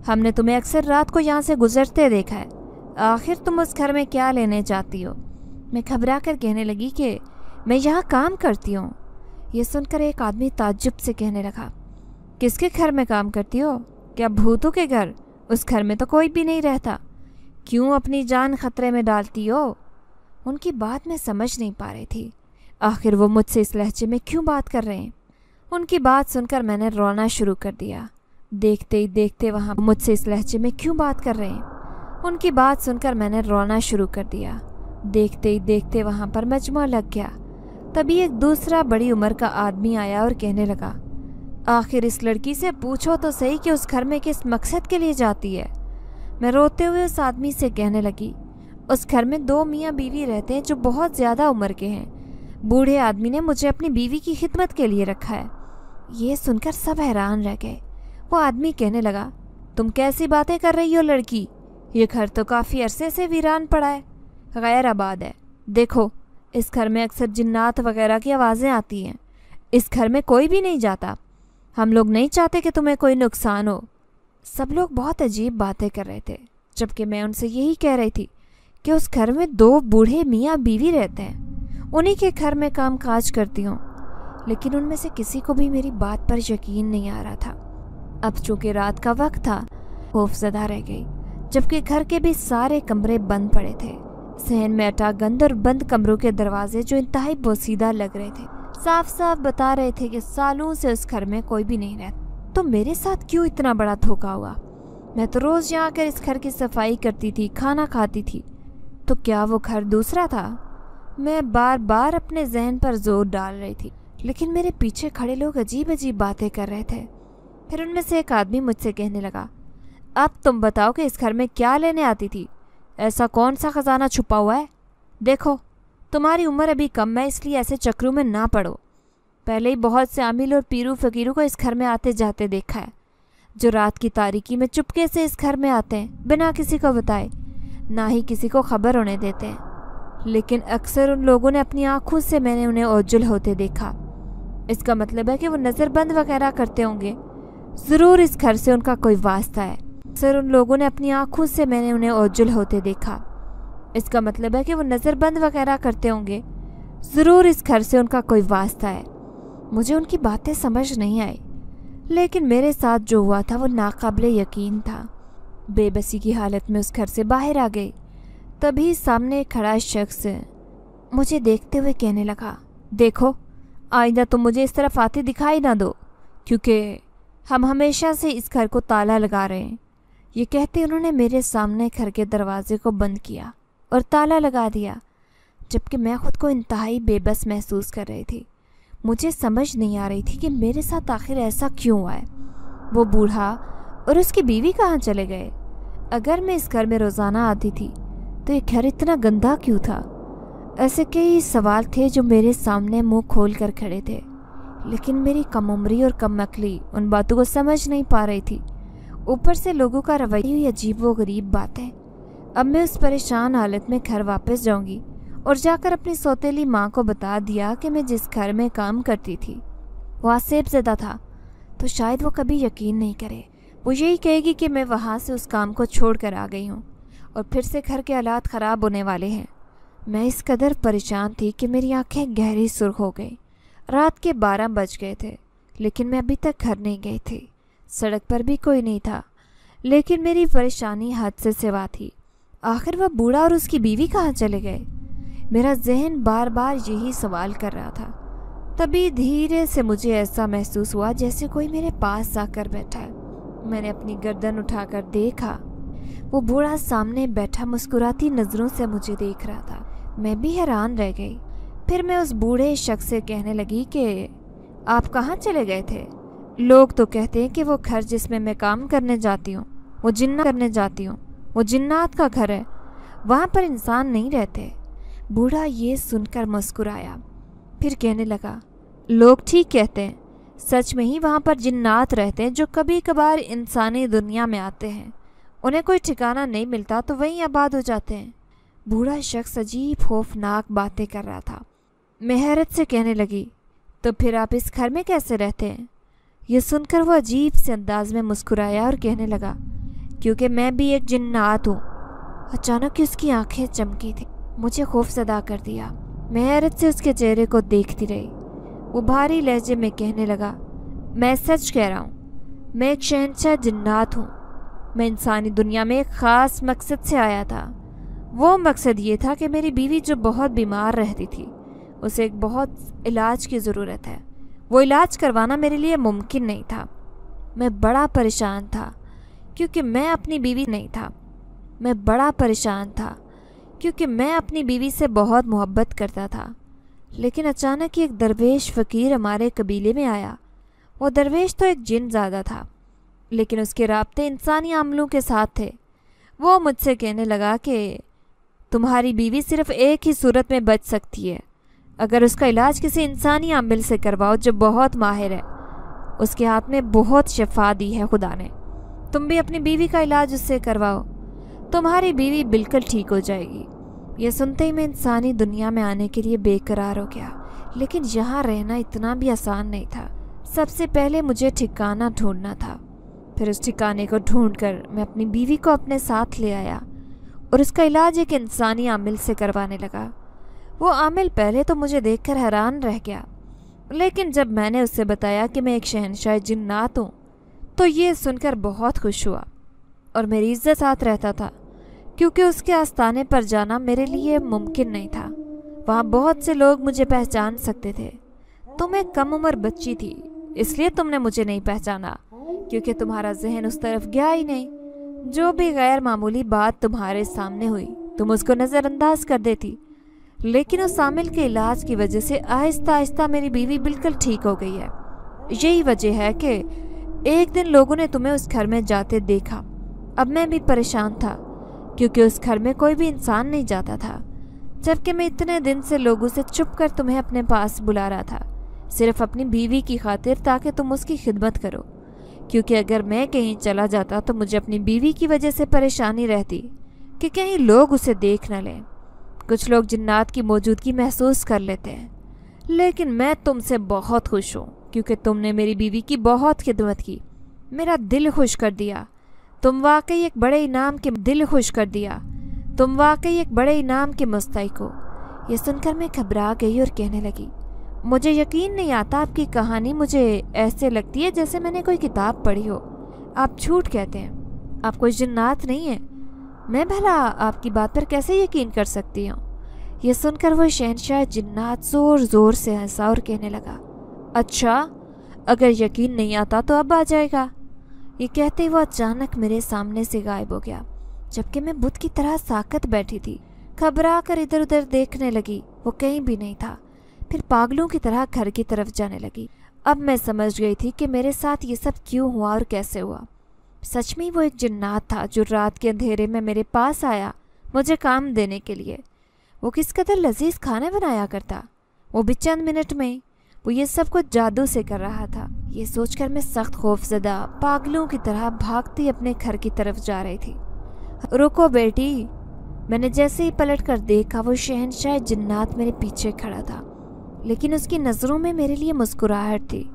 हमने तुम्हें अक्सर रात को यहाँ से गुजरते देखा है। आखिर तुम उस घर में क्या लेने जाती हो? मैं घबरा कर कहने लगी कि मैं यहाँ काम करती हूँ। यह सुनकर एक आदमी ताज्जुब से कहने लगा, किसके घर में काम करती हो? क्या भूतों के घर? उस घर में तो कोई भी नहीं रहता। क्यों अपनी जान खतरे में डालती हो? उनकी बात मैं समझ नहीं पा रही थी। आखिर वो मुझसे इस लहजे में क्यों बात कर रहे हैं? उनकी बात सुनकर मैंने रोना शुरू कर दिया। देखते ही देखते वहाँ मुझसे इस लहजे में क्यों बात कर रहे हैं? उनकी बात सुनकर मैंने रोना शुरू कर दिया। देखते ही देखते वहाँ पर मजमा लग गया। तभी एक दूसरा बड़ी उम्र का आदमी आया और कहने लगा, आखिर इस लड़की से पूछो तो सही कि उस घर में किस मकसद के लिए जाती है? मैं रोते हुए उस आदमी से कहने लगी, उस घर में दो मियाँ बीवी रहते हैं जो बहुत ज़्यादा उम्र के हैं। बूढ़े आदमी ने मुझे अपनी बीवी की खिदमत के लिए रखा है। ये सुनकर सब हैरान रह गए। वो आदमी कहने लगा, तुम कैसी बातें कर रही हो लड़की? ये घर तो काफ़ी अरसे से वीरान पड़ा है। गैर आबाद है। देखो, इस घर में अक्सर जिन्नात वगैरह की आवाज़ें आती हैं। इस घर में कोई भी नहीं जाता। हम लोग नहीं चाहते कि तुम्हें कोई नुकसान हो। सब लोग बहुत अजीब बातें कर रहे थे, जबकि मैं उनसे यही कह रही थी कि उस घर में दो बूढ़े मियाँ बीवी रहते हैं। उन्हीं के घर में काम काज करती हूँ। लेकिन उनमें से किसी को भी मेरी बात पर यकीन नहीं आ रहा था। अब चूँकि रात का वक्त था खौफजदा रह गई, जबकि घर के भी सारे कमरे बंद पड़े थे। सहन में अटा गंद और बंद कमरों के दरवाजे जो इंतहाई बोसीदा लग रहे थे साफ़ साफ़ बता रहे थे कि सालों से उस घर में कोई भी नहीं रहता तो मेरे साथ क्यों इतना बड़ा धोखा हुआ? मैं तो रोज़ यहाँ आकर इस घर की सफ़ाई करती थी, खाना खाती थी तो क्या वो घर दूसरा था? मैं बार बार अपने जहन पर ज़ोर डाल रही थी, लेकिन मेरे पीछे खड़े लोग अजीब अजीब बातें कर रहे थे। फिर उनमें से एक आदमी मुझसे कहने लगा, अब तुम बताओ कि इस घर में क्या लेने आती थी? ऐसा कौन सा खजाना छुपा हुआ है? देखो, तुम्हारी उम्र अभी कम है, इसलिए ऐसे चक्रों में ना पड़ो। पहले ही बहुत से आमिल और पीरू फकीरों को इस घर में आते जाते देखा है, जो रात की तारीकी में चुपके से इस घर में आते हैं, बिना किसी को बताए, ना ही किसी को खबर होने देते हैं। लेकिन अक्सर उन लोगों ने अपनी आँखों से मैंने उन्हें ओजुल होते देखा। इसका मतलब है कि वो नज़रबंद वगैरह करते होंगे। ज़रूर इस घर से उनका कोई वास्ता है। सर उन लोगों ने अपनी आँखों से मैंने उन्हें ओजुल होते देखा। इसका मतलब है कि वो नज़रबंद वगैरह करते होंगे। ज़रूर इस घर से उनका कोई वास्ता है। मुझे उनकी बातें समझ नहीं आई। लेकिन मेरे साथ जो हुआ था, वो नाकबले यकीन था। बेबसी की हालत में उस घर से बाहर आ गई। तभी सामने खड़ा शख्स मुझे देखते हुए कहने लगा, देखो आइंदा तुम मुझे इस तरफ़ आते दिखाई ना दो, क्योंकि हम हमेशा से इस घर को ताला लगा रहे हैं। ये कहते उन्होंने मेरे सामने घर के दरवाजे को बंद किया और ताला लगा दिया, जबकि मैं खुद को इंतहाई बेबस महसूस कर रही थी। मुझे समझ नहीं आ रही थी कि मेरे साथ आखिर ऐसा क्यों हुआ है वो बूढ़ा और उसकी बीवी कहाँ चले गए? अगर मैं इस घर में रोज़ाना आती थी तो ये घर इतना गंदा क्यों था? ऐसे कई सवाल थे जो मेरे सामने मुँह खोल कर खड़े थे, लेकिन मेरी कम उम्री और कम अकली उन बातों को समझ नहीं पा रही थी। ऊपर से लोगों का रवैया हुई अजीब व गरीब बात है। अब मैं उस परेशान हालत में घर वापस जाऊँगी और जाकर अपनी सौतेली माँ को बता दिया कि मैं जिस घर में काम करती थी वो आसेब ज़्यादा था तो शायद वो कभी यकीन नहीं करे। वो यही कहेगी कि मैं वहाँ से उस काम को छोड़ कर आ गई हूँ और फिर से घर के हालात ख़राब होने वाले हैं। मैं इस कदर परेशान थी कि मेरी आँखें गहरी सुर्ख हो गई। रात के बारह बज गए थे, लेकिन मैं अभी तक घर नहीं गई थी। सड़क पर भी कोई नहीं था। लेकिन मेरी परेशानी हद से सिवा थी। आखिर वह बूढ़ा और उसकी बीवी कहाँ चले गए? मेरा जहन बार बार यही सवाल कर रहा था। तभी धीरे से मुझे ऐसा महसूस हुआ जैसे कोई मेरे पास आकर बैठा है। मैंने अपनी गर्दन उठाकर देखा। वो बूढ़ा सामने बैठा मुस्कुराती नज़रों से मुझे देख रहा था। मैं भी हैरान रह गई। फिर मैं उस बूढ़े शख्स से कहने लगी कि, आप कहाँ चले गए थे? लोग तो कहते हैं कि वो घर जिसमें मैं काम करने जाती हूँ, वो जिन्ना करने जाती हूँ, वो जिन्नात का घर है, वहाँ पर इंसान नहीं रहते। बूढ़ा ये सुनकर मुस्कुराया, फिर कहने लगा, लोग ठीक कहते हैं, सच में ही वहाँ पर जिन्नात रहते हैं जो कभी कभार इंसानी दुनिया में आते हैं। उन्हें कोई ठिकाना नहीं मिलता तो वहीं आबाद हो जाते हैं। बूढ़ा शख्स अजीब खौफनाक बातें कर रहा था। मैं हैरत से कहने लगी तो फिर आप इस घर में कैसे रहते हैं? ये सुनकर वो अजीब से अंदाज में मुस्कुराया और कहने लगा, क्योंकि मैं भी एक जिन्नात हूँ। अचानक ही उसकी आँखें चमकी थी। मुझे खौफ सदा कर दिया। मैं हैरत से उसके चेहरे को देखती रही। वो भारी लहजे में कहने लगा, मैं सच कह रहा हूँ। मैं एक शहनशाह जिन्नात हूँ। मैं इंसानी दुनिया में एक ख़ास मकसद से आया था। वो मकसद ये था कि मेरी बीवी जो बहुत बीमार रहती थी, उसे एक बहुत इलाज की ज़रूरत है। वो इलाज करवाना मेरे लिए मुमकिन नहीं था। मैं बड़ा परेशान था, क्योंकि मैं अपनी बीवी नहीं था। मैं बड़ा परेशान था, क्योंकि मैं अपनी बीवी से बहुत मोहब्बत करता था। लेकिन अचानक ही एक दरवेश फ़कीर हमारे कबीले में आया। वो दरवेश तो एक जिन ज़्यादा था, लेकिन उसके रबते इंसानी अमलों के साथ थे। वो मुझसे कहने लगा कि, तुम्हारी बीवी सिर्फ़ एक ही सूरत में बच सकती है। अगर उसका इलाज किसी इंसानी आमिल से करवाओ जो बहुत माहिर है, उसके हाथ में बहुत शफा दी है खुदा ने। तुम भी अपनी बीवी का इलाज उससे करवाओ, तुम्हारी बीवी बिल्कुल ठीक हो जाएगी। यह सुनते ही मैं इंसानी दुनिया में आने के लिए बेकरार हो गया, लेकिन यहाँ रहना इतना भी आसान नहीं था। सबसे पहले मुझे ठिकाना ढूंढना था। फिर उस ठिकाने को ढूंढकर मैं अपनी बीवी को अपने साथ ले आया और उसका इलाज एक इंसानी आमिल से करवाने लगा। वो आमिल पहले तो मुझे देखकर हैरान रह गया। लेकिन जब मैंने उससे बताया कि मैं एक शहनशाह जिन्नात हूँ तो ये सुनकर बहुत खुश हुआ और मेरी इज़्ज़त साथ रहता था, क्योंकि उसके आस्थाने पर जाना मेरे लिए मुमकिन नहीं था। वहाँ बहुत से लोग मुझे पहचान सकते थे। तुम एक कम उम्र बच्ची थी, इसलिए तुमने मुझे नहीं पहचाना, क्योंकि तुम्हारा जहन उस तरफ़ गया ही नहीं। जो भी गैर मामूली बात तुम्हारे सामने हुई, तुम उसको नज़रअंदाज कर देती लेकिन उस शामिल के इलाज की वजह से आहिस्ता आहिस्ता मेरी बीवी बिल्कुल ठीक हो गई है। यही वजह है कि एक दिन लोगों ने तुम्हें उस घर में जाते देखा। अब मैं भी परेशान था, क्योंकि उस घर में कोई भी इंसान नहीं जाता था, जबकि मैं इतने दिन से लोगों से चुप कर तुम्हें अपने पास बुला रहा था। सिर्फ़ अपनी बीवी की खातिर ताकि तुम उसकी खिदमत करो, क्योंकि अगर मैं कहीं चला जाता तो मुझे अपनी बीवी की वजह से परेशानी रहती कि कहीं लोग उसे देख न लें। कुछ लोग जिन्नात की मौजूदगी महसूस कर लेते हैं। लेकिन मैं तुमसे बहुत खुश हूँ, क्योंकि तुमने मेरी बीवी की बहुत खिदमत की। मेरा दिल खुश कर दिया। तुम वाकई एक बड़े इनाम के दिल खुश कर दिया। तुम वाकई एक बड़े इनाम के मुस्तक हो। यह सुनकर मैं घबरा गई और कहने लगी, मुझे यकीन नहीं आता आपकी कहानी मुझे ऐसे लगती है जैसे मैंने कोई किताब पढ़ी हो। आप झूठ कहते हैं। आप कोई जिन्नात नहीं है। मैं भला आपकी बात पर कैसे यकीन कर सकती हूँ? यह सुनकर वह शहनशाह जिन्नात ज़ोर ज़ोर से हंसा और कहने लगा अच्छा अगर यकीन नहीं आता तो अब आ जाएगा। ये कहते वो अचानक मेरे सामने से गायब हो गया, जबकि मैं बुद्ध की तरह साकत बैठी थी। घबरा कर इधर उधर देखने लगी, वो कहीं भी नहीं था, फिर पागलों की तरह घर की तरफ़ जाने लगी। अब मैं समझ गई थी कि मेरे साथ ये सब क्यों हुआ और कैसे हुआ। सच में वो एक जन्नात था जो रात के अंधेरे में मेरे पास आया मुझे काम देने के लिए। वो किस कदर लजीज खाना बनाया करता? वो भी चंद मिनट में वो ये सब कुछ जादू से कर रहा था। ये सोचकर मैं सख्त खौफजदा पागलों की तरह भागती अपने घर की तरफ़ जा रही थी। रुको बेटी। मैंने जैसे ही पलट कर देखा, वो शहनशाह जिन्नात मेरे पीछे खड़ा था। लेकिन उसकी नज़रों में मेरे लिए मुस्कुराहट थी।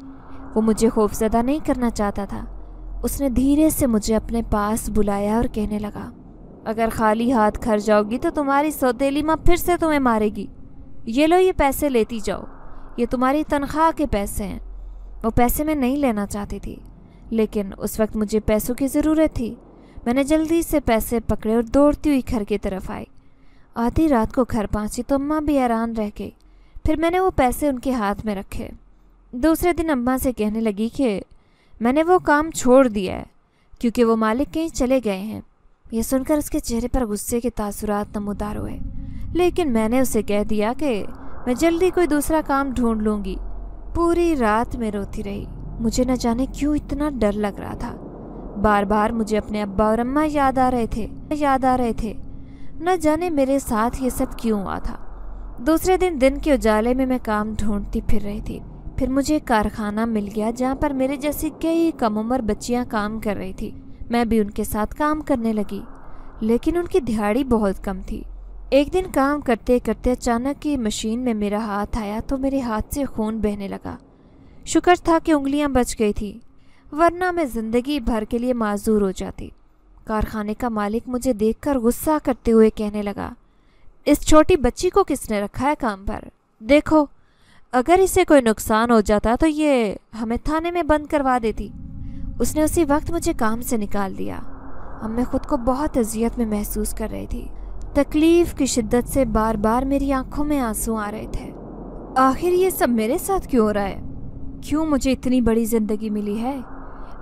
वो मुझे खौफजदा नहीं करना चाहता था। उसने धीरे से मुझे अपने पास बुलाया और कहने लगा, अगर खाली हाथ घर जाओगी तो तुम्हारी सौतेली माँ फिर से तुम्हें मारेगी। ये लो, ये पैसे लेती जाओ। ये तुम्हारी तनख्वाह के पैसे हैं। वो पैसे मैं नहीं लेना चाहती थी, लेकिन उस वक्त मुझे पैसों की ज़रूरत थी। मैंने जल्दी से पैसे पकड़े और दौड़ती हुई घर की तरफ़ आई। आधी रात को घर पहुँची तो अम्मा भी हैरान रह गई। फिर मैंने वो पैसे उनके हाथ में रखे। दूसरे दिन अम्मा से कहने लगी कि मैंने वो काम छोड़ दिया है, क्योंकि वो मालिक कहीं चले गए हैं। यह सुनकर उसके चेहरे पर गुस्से के तासुरात नमोदार हुए। लेकिन मैंने उसे कह दिया कि मैं जल्दी कोई दूसरा काम ढूंढ लूँगी। पूरी रात में रोती रही। मुझे न जाने क्यों इतना डर लग रहा था। बार बार मुझे अपने अब्बा और अम्मा याद आ रहे थे, याद आ रहे थे। न जाने मेरे साथ ये सब क्यों हुआ था। दूसरे दिन दिन के उजाले में मैं काम ढूंढती फिर रही थी। फिर मुझे एक कारखाना मिल गया जहाँ पर मेरे जैसी कई कम उम्र बच्चियाँ काम कर रही थी। मैं भी उनके साथ काम करने लगी, लेकिन उनकी दिहाड़ी बहुत कम थी। एक दिन काम करते करते अचानक की मशीन में मेरा हाथ आया तो मेरे हाथ से खून बहने लगा। शुक्र था कि उंगलियाँ बच गई थी, वरना मैं ज़िंदगी भर के लिए माजूर हो जाती। कारखाने का मालिक मुझे देखकर गुस्सा करते हुए कहने लगा, इस छोटी बच्ची को किसने रखा है काम पर? देखो अगर इसे कोई नुकसान हो जाता तो ये हमें थाने में बंद करवा देती। उसने उसी वक्त मुझे काम से निकाल दिया। अब मैं खुद को बहुत अजियत में महसूस कर रही थी। तकलीफ़ की शिद्दत से बार बार मेरी आँखों में आँसू आ रहे थे। आखिर ये सब मेरे साथ क्यों हो रहा है? क्यों मुझे इतनी बड़ी ज़िंदगी मिली है?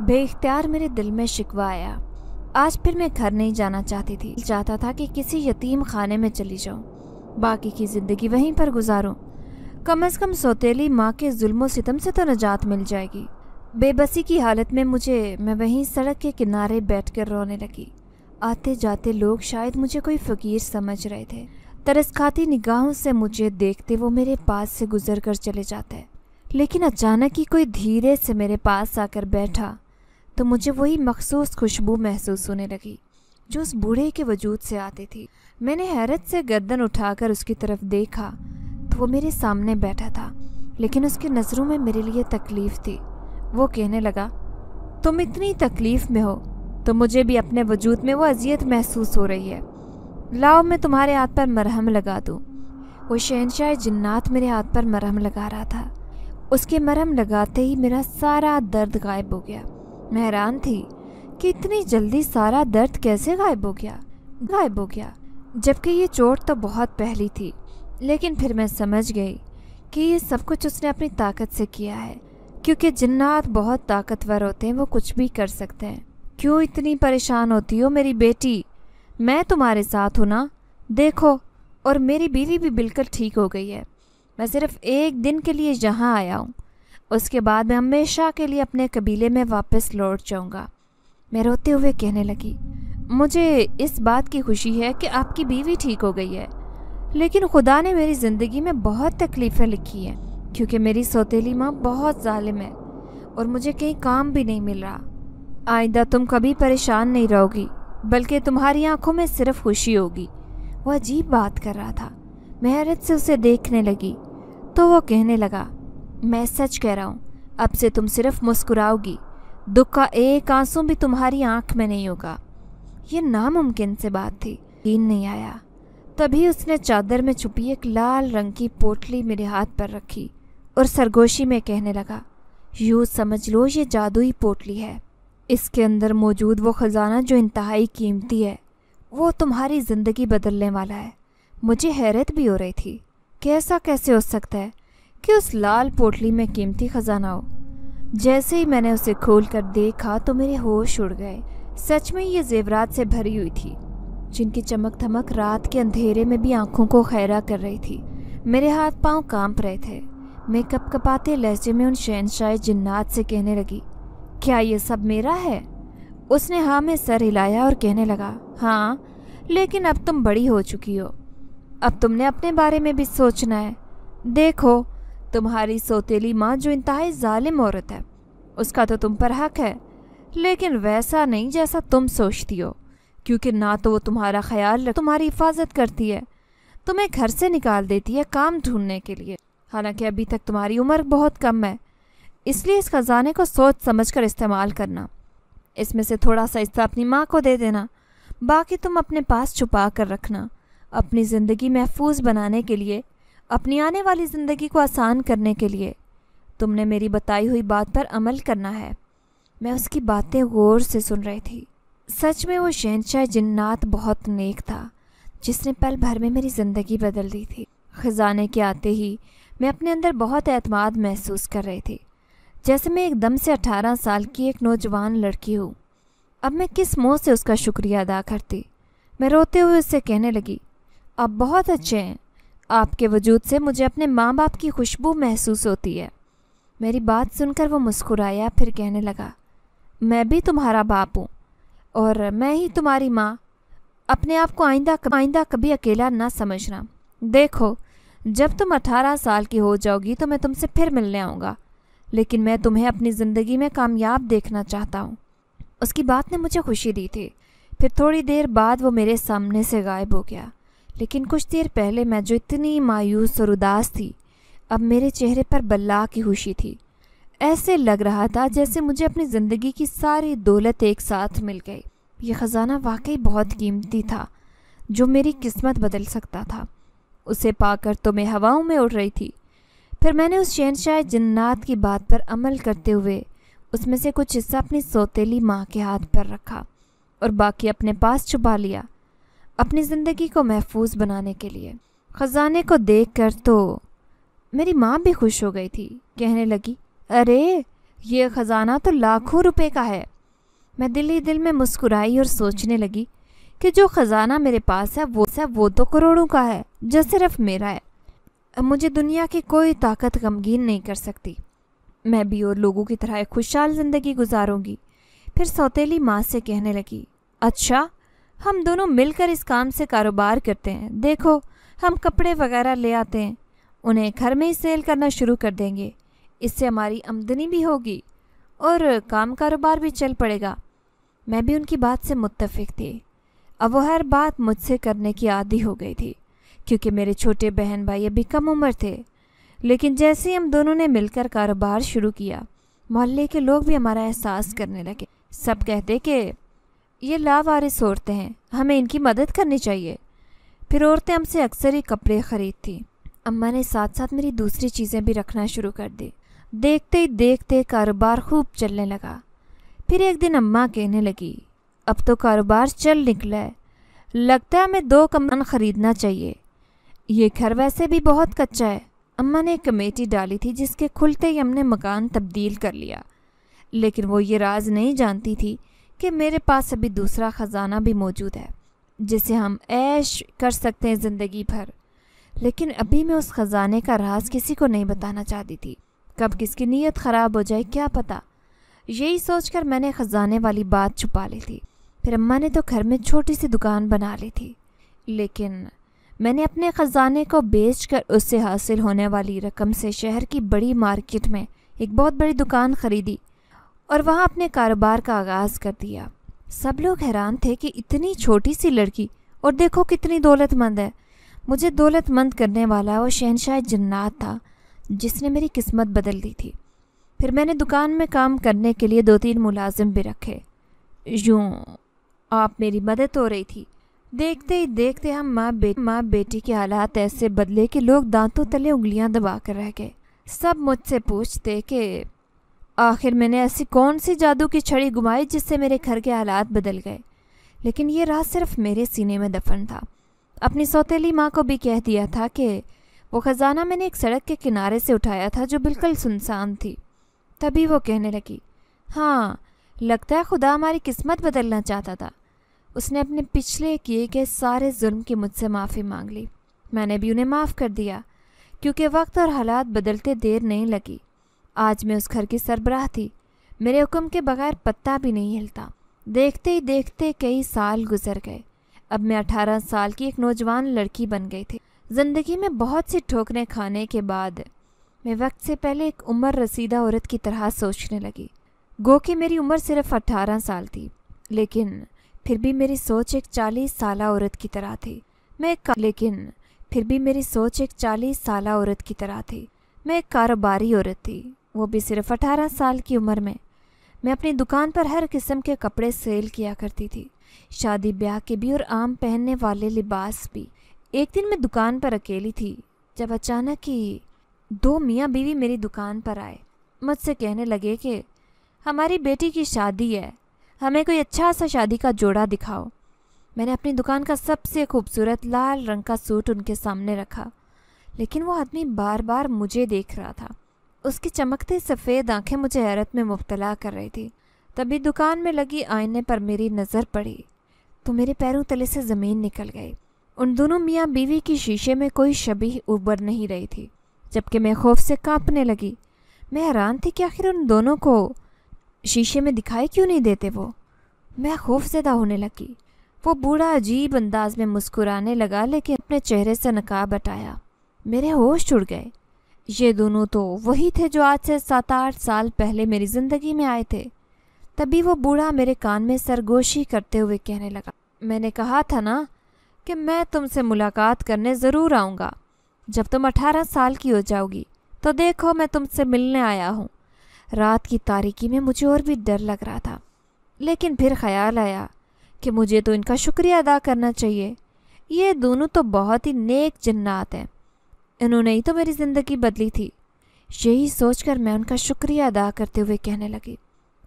बेख्तियार मेरे दिल में शिकवा आया। आज फिर मैं घर नहीं जाना चाहती थी। चाहता था कि किसी यतीम खाने में चली जाऊँ। बाकी की ज़िंदगी वहीं पर गुजारूं। कम अज़ कम सौतेली माँ के जुल्म सितम से तो नजात मिल जाएगी। बेबसी की हालत में मुझे, मैं वहीं सड़क के किनारे बैठकर रोने लगी। आते जाते लोग शायद मुझे कोई फ़कीर समझ रहे थे। तरस खाती निगाहों से मुझे देखते वो मेरे पास से गुजर कर चले जाते लेकिन अचानक ही कोई धीरे से मेरे पास आकर बैठा तो मुझे वही मखसूस खुशबू महसूस होने लगी, जो उस बूढ़े के वजूद से आती थी। मैंने हैरत से गर्दन उठाकर उसकी तरफ़ देखा तो वो मेरे सामने बैठा था, लेकिन उसकी नज़रों में मेरे लिए तकलीफ़ थी। वो कहने लगा, तुम इतनी तकलीफ़ में हो तो मुझे भी अपने वजूद में वो अजियत महसूस हो रही है। लाओ, मैं तुम्हारे हाथ पर मरहम लगा दूँ। वो शहनशाह जिन्नात मेरे हाथ पर मरहम लगा रहा था। उसके मरहम लगाते ही मेरा सारा दर्द गायब हो गया। मैं हैरान थी कि इतनी जल्दी सारा दर्द कैसे गायब हो गया? गायब हो गया, जबकि ये चोट तो बहुत पहली थी। लेकिन फिर मैं समझ गई कि ये सब कुछ उसने अपनी ताकत से किया है, क्योंकि जिन्नात बहुत ताकतवर होते हैं, वो कुछ भी कर सकते हैं। क्यों इतनी परेशान होती हो मेरी बेटी? मैं तुम्हारे साथ हूँ ना? देखो, और मेरी बीवी भी बिल्कुल ठीक हो गई है। मैं सिर्फ़ एक दिन के लिए यहाँ आया हूँ। उसके बाद मैं हमेशा के लिए अपने कबीले में वापस लौट जाऊँगा। मैं रोते हुए कहने लगी, मुझे इस बात की खुशी है कि आपकी बीवी ठीक हो गई है। लेकिन खुदा ने मेरी ज़िंदगी में बहुत तकलीफ़ें लिखी हैं, क्योंकि मेरी सौतेली माँ बहुत ालिम है और मुझे कहीं काम भी नहीं मिल रहा। आइंदा तुम कभी परेशान नहीं रहोगी, बल्कि तुम्हारी आँखों में सिर्फ़ खुशी होगी। वह अजीब बात कर रहा था। मैं हैरत से उसे देखने लगी तो वो कहने लगा, मैं सच कह रहा हूँ, अब से तुम सिर्फ़ मुस्कुराओगी। दुख का एक आँसू भी तुम्हारी आँख में नहीं होगा। ये नामुमकिन से बात थी। यकीन नहीं आया। तभी उसने चादर में छुपी एक लाल रंग की पोटली मेरे हाथ पर रखी और सरगोशी में कहने लगा, यूँ समझ लो, ये जादुई पोटली है। इसके अंदर मौजूद वो ख़जाना जो इंतहाई कीमती है, वो तुम्हारी ज़िंदगी बदलने वाला है। मुझे हैरत भी हो रही थी। कैसा कैसे हो सकता है कि उस लाल पोटली में कीमती ख़जाना हो? जैसे ही मैंने उसे खोल कर देखा तो मेरे होश उड़ गए। सच में ये जेवरात से भरी हुई थी। जिनकी चमक धमक रात के अंधेरे में भी आँखों को खैरा कर रही थी। मेरे हाथ पाँव काँप रहे थे। मैं कप कपाते लहजे में उन शहनशाह जिन्नात से कहने लगी, क्या ये सब मेरा है? उसने हाँ में सर हिलाया और कहने लगा हाँ लेकिन अब तुम बड़ी हो चुकी हो। अब तुमने अपने बारे में भी सोचना है। देखो, तुम्हारी सौतेली माँ जो इंतहाई जालिम औरत है, उसका तो तुम पर हक है, लेकिन वैसा नहीं जैसा तुम सोचती हो। क्योंकि ना तो वो तुम्हारा ख्याल तुम्हारी हिफाजत करती है। तुम्हें घर से निकाल देती है काम ढूँढने के लिए। हालाँकि अभी तक तुम्हारी उम्र बहुत कम है, इसलिए इस ख़जाने को सोच समझ कर इस्तेमाल करना। इसमें से थोड़ा सा हिस्सा अपनी माँ को दे देना, बाकी तुम अपने पास छुपा कर रखना। अपनी ज़िंदगी महफूज बनाने के लिए, अपनी आने वाली ज़िंदगी को आसान करने के लिए। तुमने मेरी बताई हुई बात पर अमल करना है। मैं उसकी बातें गौर से सुन रही थी। सच में वो शहनशाह जिन्नात बहुत नेक था, जिसने पल भर में मेरी ज़िंदगी बदल दी थी। ख़जाने के आते ही मैं अपने अंदर बहुत एतमाद महसूस कर रही थी। जैसे मैं एकदम से अठारह साल की एक नौजवान लड़की हूँ। अब मैं किस मोह से उसका शुक्रिया अदा करती? मैं रोते हुए उससे कहने लगी, आप बहुत अच्छे हैं। आपके वजूद से मुझे अपने माँ बाप की खुशबू महसूस होती है। मेरी बात सुनकर वो मुस्कुराया, फिर कहने लगा, मैं भी तुम्हारा बाप हूँ। और मैं ही तुम्हारी माँ। अपने आप को आइंदा आइंदा कभी अकेला ना समझना। देखो, जब तुम अठारह साल की हो जाओगी तो मैं तुमसे फिर मिलने आऊँगा। लेकिन मैं तुम्हें अपनी ज़िंदगी में कामयाब देखना चाहता हूँ। उसकी बात ने मुझे खुशी दी थी। फिर थोड़ी देर बाद वो मेरे सामने से गायब हो गया। लेकिन कुछ देर पहले मैं जो इतनी मायूस और उदास थी, अब मेरे चेहरे पर बल्ला की खुशी थी। ऐसे लग रहा था जैसे मुझे अपनी ज़िंदगी की सारी दौलत एक साथ मिल गई। यह ख़जाना वाकई बहुत कीमती था, जो मेरी किस्मत बदल सकता था। उसे पाकर तो मैं हवाओं में उड़ रही थी। फिर मैंने उस शहनशाह जन्नात की बात पर अमल करते हुए उसमें से कुछ हिस्सा अपनी सौतेली माँ के हाथ पर रखा और बाकी अपने पास छुपा लिया, अपनी ज़िंदगी को महफूज बनाने के लिए। ख़जाने को देख कर तो मेरी माँ भी खुश हो गई थी, कहने लगी, अरे, ये ख़जाना तो लाखों रुपए का है। मैं दिल ही दिल में मुस्कुराई और सोचने लगी कि जो ख़जाना मेरे पास है, वो सब वो तो करोड़ों का है, जो सिर्फ़ मेरा है। मुझे दुनिया की कोई ताकत गमगीन नहीं कर सकती। मैं भी और लोगों की तरह एक खुशहाल ज़िंदगी गुजारूँगी। फिर सौतेली माँ से कहने लगी अच्छा हम दोनों मिलकर इस काम से कारोबार करते हैं। देखो, हम कपड़े वगैरह ले आते हैं। उन्हें घर में ही सेल करना शुरू कर देंगे। इससे हमारी आमदनी भी होगी और काम कारोबार भी चल पड़ेगा। मैं भी उनकी बात से मुतफिक थी। अब वो हर बात मुझसे करने की आदि हो गई थी, क्योंकि मेरे छोटे बहन भाई अभी कम उम्र थे। लेकिन जैसे ही हम दोनों ने मिलकर कारोबार शुरू किया, मोहल्ले के लोग भी हमारा एहसास करने लगे। सब कहते कि, ये लावारिस औरतें हैं, हमें इनकी मदद करनी चाहिए। फिर औरतें हमसे अक्सर ही कपड़े ख़रीदती। अम्मा ने साथ साथ मेरी दूसरी चीज़ें भी रखना शुरू कर दी। देखते ही देखते कारोबार खूब चलने लगा। फिर एक दिन अम्मा कहने लगी, अब तो कारोबार चल निकला है। लगता है हमें दो कमरा ख़रीदना चाहिए। ये घर वैसे भी बहुत कच्चा है। अम्मा ने एक कमेटी डाली थी जिसके खुलते ही हमने मकान तब्दील कर लिया। लेकिन वो ये राज नहीं जानती थी कि मेरे पास अभी दूसरा ख़जाना भी मौजूद है, जिसे हम ऐश कर सकते हैं ज़िंदगी भर। लेकिन अभी मैं उस ख़जाने का राज किसी को नहीं बताना चाहती थी। कब किसकी नीयत ख़राब हो जाए, क्या पता? यही सोचकर मैंने ख़जाने वाली बात छुपा ली थी। फिर अम्मा ने तो घर में छोटी सी दुकान बना ली थी। लेकिन मैंने अपने ख़जाने को बेचकर उससे हासिल होने वाली रकम से शहर की बड़ी मार्केट में एक बहुत बड़ी दुकान ख़रीदी और वहाँ अपने कारोबार का आगाज़ कर दिया। सब लोग हैरान थे कि इतनी छोटी सी लड़की, और देखो कितनी दौलतमंद है। मुझे दौलतमंद करने वाला वो शहनशाह जन्नात था, जिसने मेरी किस्मत बदल दी थी। फिर मैंने दुकान में काम करने के लिए दो तीन मुलाजिम भी रखे। यूँ, आप मेरी मदद हो रही थी। देखते ही देखते हम माँ बे, माँ बेटी के हालात ऐसे बदले कि लोग दांतों तले उंगलियाँ दबा कर रह गए। सब मुझसे पूछते कि, आखिर मैंने ऐसी कौन सी जादू की छड़ी घुमाई जिससे मेरे घर के हालात बदल गए? लेकिन ये राज सिर्फ़ मेरे सीने में दफन था। अपनी सौतेली माँ को भी कह दिया था कि, वो ख़जाना मैंने एक सड़क के किनारे से उठाया था जो बिल्कुल सुनसान थी। तभी वो कहने लगी हाँ लगता है खुदा हमारी किस्मत बदलना चाहता था। उसने अपने पिछले किए गए सारे जुल्म की मुझसे माफ़ी मांग ली। मैंने भी उन्हें माफ़ कर दिया, क्योंकि वक्त और हालात बदलते देर नहीं लगी। आज मैं उस घर की सरबराह थी। मेरे हुक्म के बगैर पत्ता भी नहीं हिलता। देखते ही देखते कई साल गुजर गए। अब मैं अठारह साल की एक नौजवान लड़की बन गई थी। ज़िंदगी में बहुत सी ठोकरें खाने के बाद मैं वक्त से पहले एक उम्र रसीदा औरत की तरह सोचने लगी। गो कि मेरी उम्र सिर्फ़ अट्ठारह साल थी, लेकिन फिर भी मेरी सोच एक चालीस साल औरत की तरह थी। मैं लेकिन फिर भी मेरी सोच एक चालीस साल औरत की तरह थी। मैं एक कारोबारी औरत थी, वो भी सिर्फ़ अठारह साल की उम्र में। मैं अपनी दुकान पर हर किस्म के कपड़े सेल किया करती थी। शादी ब्याह के भी और आम पहनने वाले लिबास भी। एक दिन मैं दुकान पर अकेली थी, जब अचानक ही दो मियाँ बीवी मेरी दुकान पर आए। मुझसे कहने लगे कि, हमारी बेटी की शादी है। हमें कोई अच्छा सा शादी का जोड़ा दिखाओ। मैंने अपनी दुकान का सबसे खूबसूरत लाल रंग का सूट उनके सामने रखा। लेकिन वो आदमी बार बार मुझे देख रहा था। उसकी चमकती सफ़ेद आँखें मुझे हैरत में मुबतला कर रही थी। तभी दुकान में लगी आईने पर मेरी नज़र पड़ी। तो मेरे पैरों तले से ज़मीन निकल गई। उन दोनों मियाँ बीवी की शीशे में कोई शबी उबर नहीं रही थी। जबकि मैं खौफ से कांपने लगी। मैं हैरान थी कि आखिर उन दोनों को शीशे में दिखाई क्यों नहीं देते वो? मैं खौफ खौफजदा होने लगी। वो बूढ़ा अजीब अंदाज में मुस्कुराने लगा, लेकिन अपने चेहरे से नकाब हटाया। मेरे होश उड़ गए। ये दोनों तो वही थे जो आज से सात आठ साल पहले मेरी ज़िंदगी में आए थे। तभी वो बूढ़ा मेरे कान में सरगोशी करते हुए कहने लगा। मैंने कहा था ना कि मैं तुमसे मुलाकात करने ज़रूर आऊँगा। जब तुम अठारह साल की हो जाओगी तो देखो मैं तुमसे मिलने आया हूँ। रात की तारीकी में मुझे और भी डर लग रहा था। लेकिन फिर ख्याल आया कि मुझे तो इनका शुक्रिया अदा करना चाहिए। ये दोनों तो बहुत ही नेक जन्नात हैं। इन्होंने ही तो मेरी ज़िंदगी बदली थी। यही सोचकर मैं उनका शुक्रिया अदा करते हुए कहने लगी,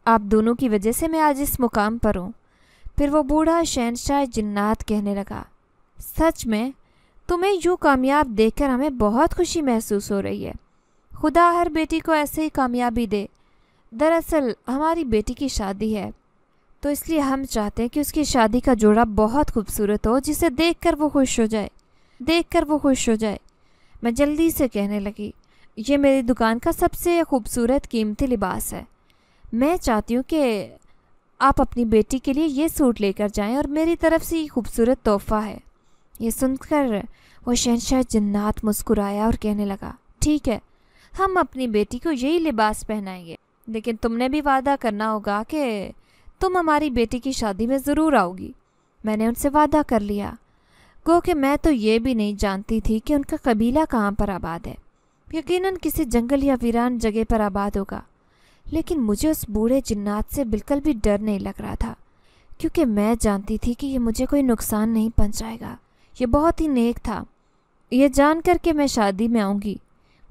आप दोनों की वजह से मैं आज इस मुकाम पर हूँ। फिर वो बूढ़ा शहनशाह जन्नात कहने लगा, सच में तुम्हें यूँ कामयाब देखकर हमें बहुत खुशी महसूस हो रही है। खुदा हर बेटी को ऐसे ही कामयाबी दे। दरअसल, हमारी बेटी की शादी है तो इसलिए हम चाहते हैं कि उसकी शादी का जोड़ा बहुत खूबसूरत हो, जिसे देखकर वो खुश हो जाए। देखकर वो खुश हो जाए। मैं जल्दी से कहने लगी, ये मेरी दुकान का सबसे खूबसूरत, कीमती लिबास है। मैं चाहती हूँ कि आप अपनी बेटी के लिए ये सूट लेकर जाएँ और मेरी तरफ़ से ये खूबसूरत तोहफ़ा है। ये सुनकर वो शहनशाह जन्नात मुस्कुराया और कहने लगा, ठीक है, हम अपनी बेटी को यही लिबास पहनाएँगे, लेकिन तुमने भी वादा करना होगा कि तुम हमारी बेटी की शादी में ज़रूर आओगी। मैंने उनसे वादा कर लिया। गो कि मैं तो ये भी नहीं जानती थी कि उनका कबीला कहाँ पर आबाद है। यकीनन किसी जंगल या वीरान जगह पर आबाद होगा। लेकिन मुझे उस बूढ़े जिन्नात से बिल्कुल भी डर नहीं लग रहा था, क्योंकि मैं जानती थी कि ये मुझे कोई नुकसान नहीं पहुंचाएगा। ये बहुत ही नेक था। ये जान कर के मैं शादी में आऊँगी।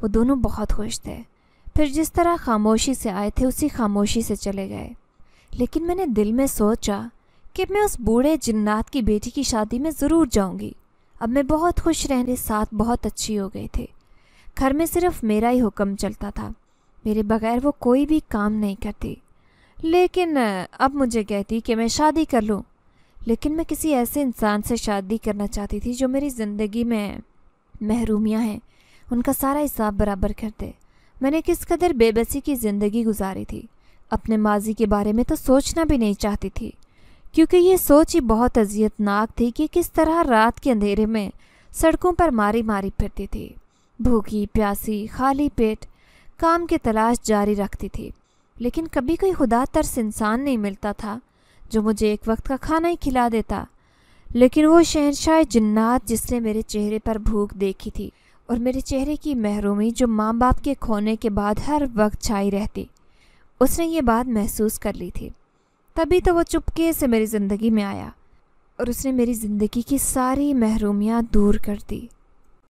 वो दोनों बहुत खुश थे। फिर जिस तरह खामोशी से आए थे, उसी खामोशी से चले गए। लेकिन मैंने दिल में सोचा कि मैं उस बूढ़े जिन्नात की बेटी की शादी में ज़रूर जाऊँगी। अब मैं बहुत खुश रहने, साथ बहुत अच्छी हो गई थी। घर में सिर्फ़ मेरा ही हुक्म चलता था। मेरे बगैर वो कोई भी काम नहीं करती। लेकिन, अब मुझे कहती कि मैं शादी कर लूँ। लेकिन मैं किसी ऐसे इंसान से शादी करना चाहती थी जो मेरी ज़िंदगी में महरूमियाँ हैं। उनका सारा हिसाब बराबर कर दे। मैंने किस कदर बेबसी की ज़िंदगी गुजारी थी। अपने माजी के बारे में तो सोचना भी नहीं चाहती थी। क्योंकि ये सोच ही बहुत अजियतनाक थी कि किस तरह रात के अंधेरे में सड़कों पर मारी मारी फिरती थी। भूखी, प्यासी, खाली पेट काम की तलाश जारी रखती थी। लेकिन कभी कोई खुदा तरस इंसान नहीं मिलता था। जो मुझे एक वक्त का खाना ही खिला देता। लेकिन वो शहनशाह जन्नात जिसने मेरे चेहरे पर भूख देखी थी और मेरे चेहरे की महरूमी जो माँ बाप के खोने के बाद हर वक्त छाई रहती, उसने ये बात महसूस कर ली थी। तभी तो वो चुपके से मेरी ज़िंदगी में आया और उसने मेरी ज़िंदगी की सारी महरूमियाँ दूर कर दी।